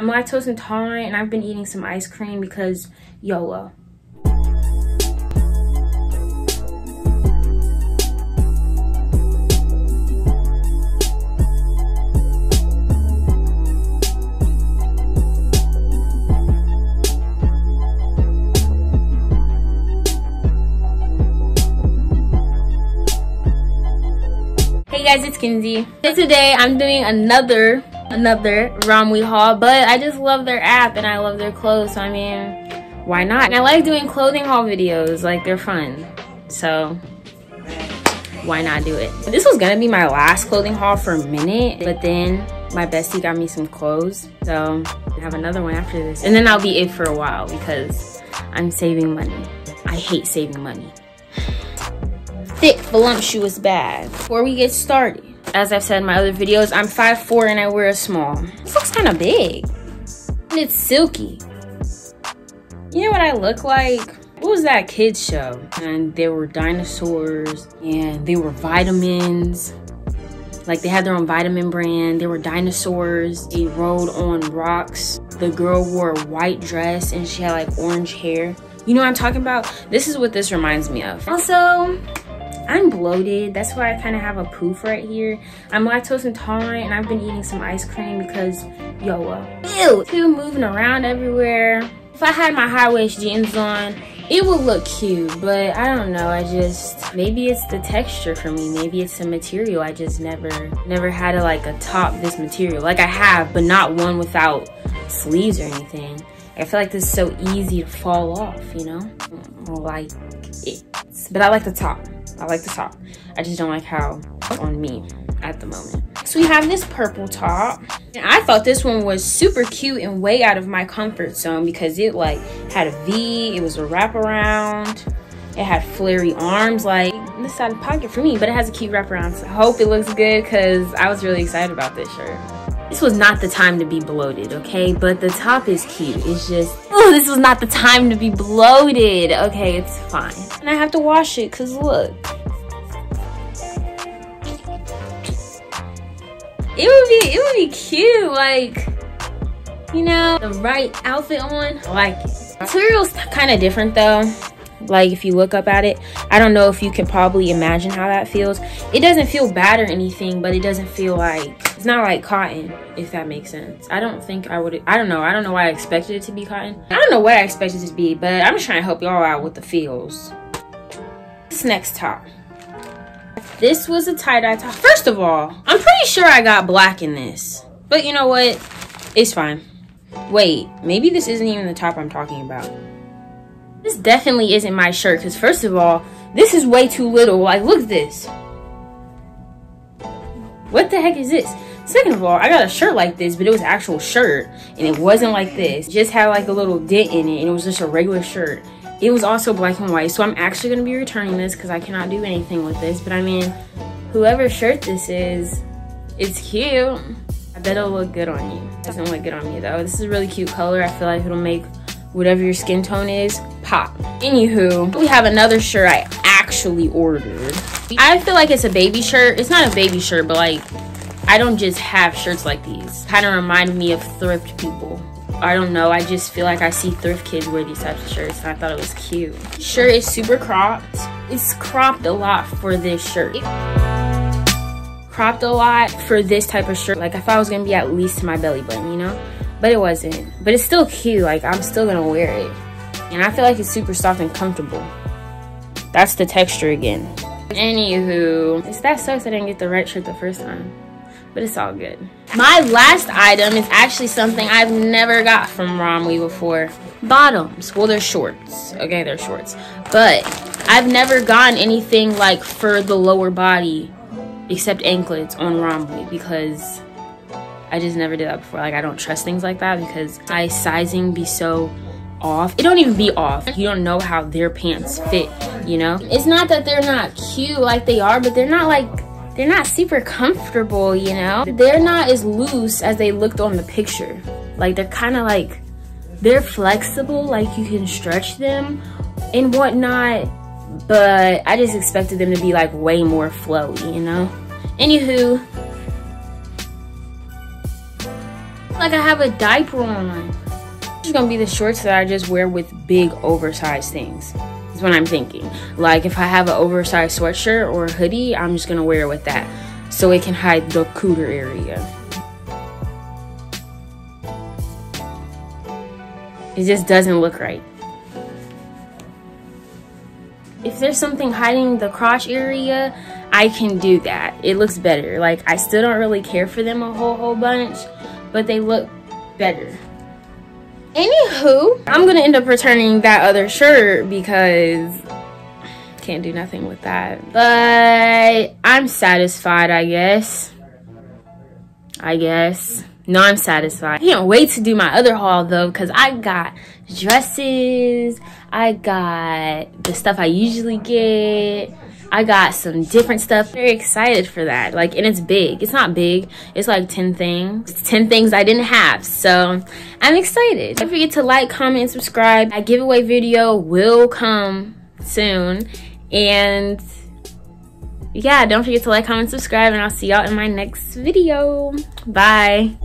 I'm lactose intolerant and I've been eating some ice cream because YOLO. Hey guys, it's Kenzi. So today I'm doing another another Romwe haul, but I just love their app and I love their clothes, so I mean, why not? And I like doing clothing haul videos, like they're fun. So why not do it? This was gonna be my last clothing haul for a minute, but then my bestie got me some clothes, so I have another one after this. And then I'll be it for a while because I'm saving money. I hate saving money thick, voluptuous bag. Before we get started, as I've said in my other videos, I'm 5'4 and I wear a small. This looks kind of big. And it's silky. You know what I look like? What was that kids show? And there were dinosaurs and they were vitamins. Like they had their own vitamin brand. There were dinosaurs. They rode on rocks. The girl wore a white dress and she had like orange hair. You know what I'm talking about? This is what this reminds me of. Also, I'm bloated. That's why I kind of have a poof right here. I'm lactose intolerant and I've been eating some ice cream because YOLO. Uh, ew, Two moving around everywhere. If I had my high waist jeans on, it would look cute, but I don't know. I just, maybe it's the texture for me. Maybe it's the material. I just never, never had a, like a top this material. Like I have, but not one without sleeves or anything. I feel like this is so easy to fall off, you know? Like it. But I like the top. I like the top. I just don't like how on me at the moment. So we have this purple top. And I thought this one was super cute and way out of my comfort zone because it like had a V, it was a wraparound, it had flary arms, like this side pocket for me, but it has a cute wraparound. So I hope it looks good because I was really excited about this shirt. This was not the time to be bloated, okay? But the top is cute. It's just, oh, this was not the time to be bloated. Okay, it's fine. And I have to wash it because look. It would be, it would be cute, like, you know, the right outfit on. I like it. Material's kind of different though like if you look up at it i don't know if you can probably imagine how that feels. It doesn't feel bad or anything but it doesn't feel like it's not like cotton if that makes sense. I don't think i would i don't know. I don't know why i expected it to be cotton. I don't know what i expected it to be but i'm just trying to help y'all out with the feels. This next top. This was a tie-dye top. First of all i'm pretty sure i got black in this but you know what? It's fine. Wait maybe this isn't even the top i'm talking about this definitely isn't my shirt because first of all, this is way too little. Like, look at this. What the heck is this? Second of all, I got a shirt like this, but it was actual shirt. And it wasn't like this. It just had like a little dent in it. And it was just a regular shirt. It was also black and white. So I'm actually going to be returning this because I cannot do anything with this. But I mean, whoever shirt this is, it's cute. I bet it'll look good on you. It doesn't look good on me though. This is a really cute color. I feel like it'll make whatever your skin tone is, pop. Anywho, we have another shirt I actually ordered. I feel like it's a baby shirt. It's not a baby shirt, but like, I don't just have shirts like these. Kind of remind me of thrift people. I don't know, I just feel like I see thrift kids wear these types of shirts and I thought it was cute. Shirt is super cropped. It's cropped a lot for this shirt. Cropped a lot for this type of shirt. Like I thought it was gonna be at least to my belly button, you know? But it wasn't. But it's still cute, like I'm still gonna wear it. And I feel like it's super soft and comfortable. That's the texture again. Anywho, it's that sucks I didn't get the right shirt the first time. But it's all good. My last item is actually something I've never got from Romwe before. Bottoms. Well, they're shorts. Okay, they're shorts. But I've never gotten anything like for the lower body except anklets on Romwe because I just never did that before. Like I don't trust things like that because my sizing be so off. It don't even be off. You don't know how their pants fit, you know? It's not that they're not cute like they are, but they're not like, they're not super comfortable, you know? They're not as loose as they looked on the picture. Like they're kind of like, they're flexible, like you can stretch them and whatnot, but I just expected them to be like way more flowy, you know? Anywho, like I have a diaper on. It's gonna be the shorts that I just wear with big oversized things. Is what I'm thinking. Like if I have an oversized sweatshirt or hoodie, I'm just gonna wear it with that. So it can hide the cooter area. It just doesn't look right. If there's something hiding the crotch area, I can do that. It looks better. Like I still don't really care for them a whole whole bunch, but they look better. Anywho, I'm gonna end up returning that other shirt because can't do nothing with that. But I'm satisfied, I guess. I guess. No, I'm satisfied. I can't wait to do my other haul though, because I got dresses, I got the stuff I usually get, I got some different stuff. Very excited for that. Like, and it's big. It's not big. It's like 10 things. It's 10 things I didn't have. So I'm excited. Don't forget to like, comment, and subscribe. A giveaway video will come soon. And yeah, don't forget to like, comment, subscribe, and I'll see y'all in my next video. Bye.